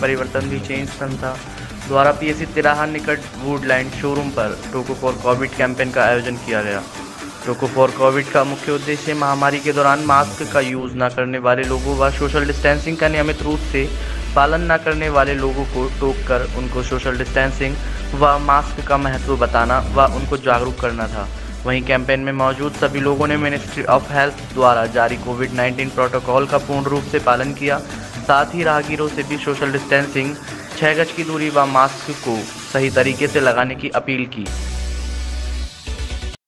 परिवर्तन भी चेंज सन था। द्वारा पीएससी तिराहा निकट वुडलैंड शोरूम पर टोको फॉर कोविड कैंपेन का आयोजन किया गया। टोको फॉर कोविड का मुख्य उद्देश्य महामारी के दौरान मास्क का यूज़ न करने वाले लोगों व सोशल डिस्टेंसिंग का नियमित रूप से पालन न करने वाले लोगों को टोक कर उनको सोशल डिस्टेंसिंग व मास्क का महत्व बताना व उनको जागरूक करना था। वहीं कैंपेन में मौजूद सभी लोगों ने मिनिस्ट्री ऑफ़ हेल्थ द्वारा जारी कोविड 19 प्रोटोकॉल का पूर्ण रूप से पालन किया। साथ ही राहगीरों से भी सोशल डिस्टेंसिंग छः गज की दूरी व मास्क को सही तरीके से लगाने की अपील की।